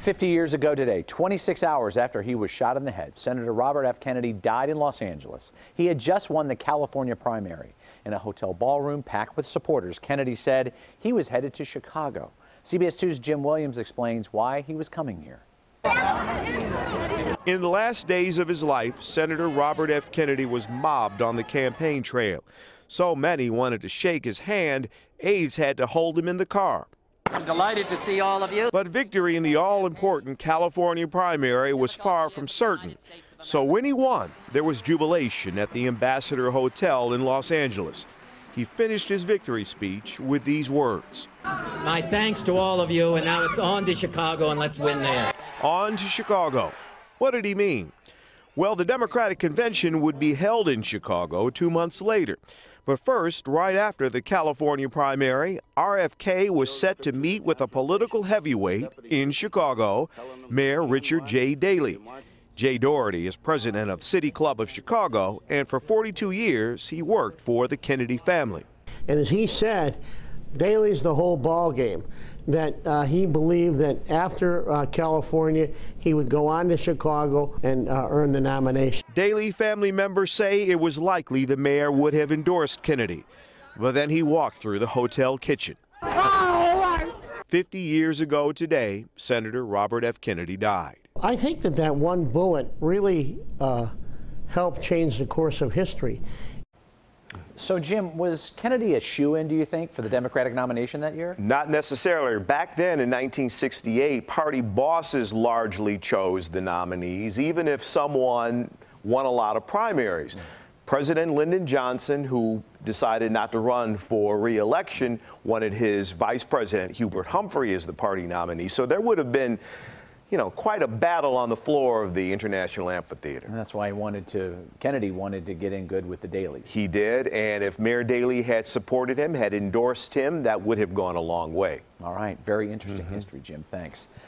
50 years ago today, 26 hours after he was shot in the head, Senator Robert F. Kennedy died in Los Angeles. He had just won the California primary. In a hotel ballroom packed with supporters, Kennedy said he was headed to Chicago. CBS 2's Jim Williams explains why he was coming here. In the last days of his life, Senator Robert F. Kennedy was mobbed on the campaign trail. So many wanted to shake his hand, aides had to hold him in the car. I'm delighted to see all of you. But victory in the all important California primary was far from certain. So when he won, there was jubilation at the Ambassador Hotel in Los Angeles. He finished his victory speech with these words My thanks to all of you, and now it's on to Chicago, and let's win there. On to Chicago. What did he mean? Well, the Democratic convention would be held in Chicago two months later. But first, right after the California primary, RFK was set to meet with a political heavyweight in Chicago, Mayor Richard J. Daley. Jay Doherty is president of City Club of Chicago, and for 42 years he worked for the Kennedy family. And as he said, Daley's the whole ball game. That uh, he believed that after uh, California, he would go on to Chicago and uh, earn the nomination. Daley family members say it was likely the mayor would have endorsed Kennedy, but then he walked through the hotel kitchen. 50 years ago today, Senator Robert F. Kennedy died. I think that that one bullet really uh, helped change the course of history. So, Jim, was Kennedy a shoe in, do you think, for the Democratic nomination that year? Not necessarily. Back then in 1968, party bosses largely chose the nominees, even if someone won a lot of primaries. President Lyndon Johnson, who decided not to run for reelection, wanted his vice president, Hubert Humphrey, as the party nominee. So there would have been you know, quite a battle on the floor of the International Amphitheater. And that's why he wanted to, Kennedy wanted to get in good with the Daleys. He did, and if Mayor Daley had supported him, had endorsed him, that would have gone a long way. All right, very interesting mm -hmm. history, Jim. Thanks.